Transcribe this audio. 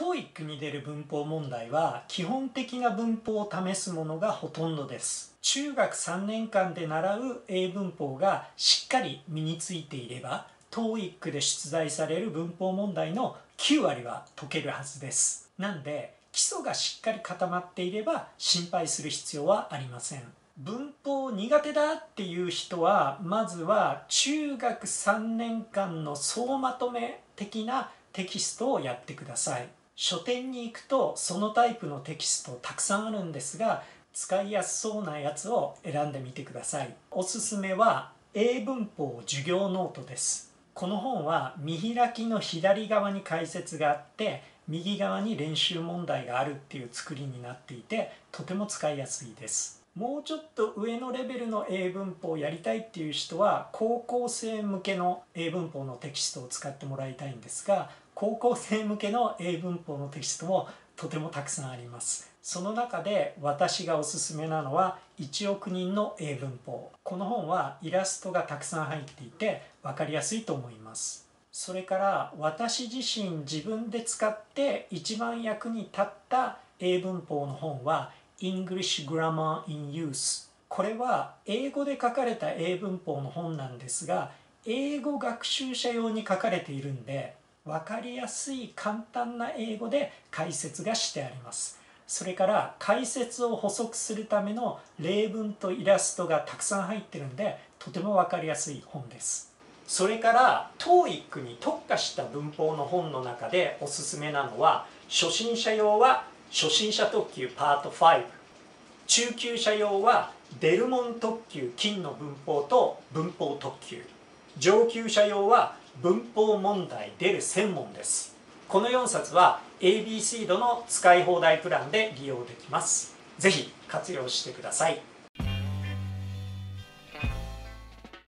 TOEIC に出る文法問題は基本的な文法を試すものがほとんどです。中学3年間で習う英文法がしっかり身についていれば TOEIC で出題される文法問題の9割は解けるはずです。なんで基礎がしっかり固まっていれば心配する必要はありません。文法苦手だっていう人はまずは中学3年間の総まとめ的なテキストをやってください。書店に行くとそのタイプのテキストたくさんあるんですが使いやすそうなやつを選んでみてください。おすすめは英文法授業ノートです。この本は見開きの左側に解説があって右側に練習問題があるっていう作りになっていてとても使いやすいです。もうちょっと上のレベルの英文法をやりたいっていう人は高校生向けの英文法のテキストを使ってもらいたいんですが高校生向けの英文法のテキストもとてもたくさんあります。その中で私がおすすめなのは1億人の英文法。この本はイラストがたくさん入っていて分かりやすいと思います。それから私自身自分で使って一番役に立った英文法の本は English Grammar in Use これは英語で書かれた英文法の本なんですが英語学習者用に書かれているんで分かりやすい簡単な英語で解説がしてあります。それから解説を補足するための例文とイラストがたくさん入ってるんでとても分かりやすい本です。それから TOEIC に特化した文法の本の中でおすすめなのは初心者用は初心者特急パート5中級者用はデルモン特急金の文法と文法特急。上級者用は文法問題出る専門です。この4冊は ABC 度の使い放題プランで利用できます。是非活用してください。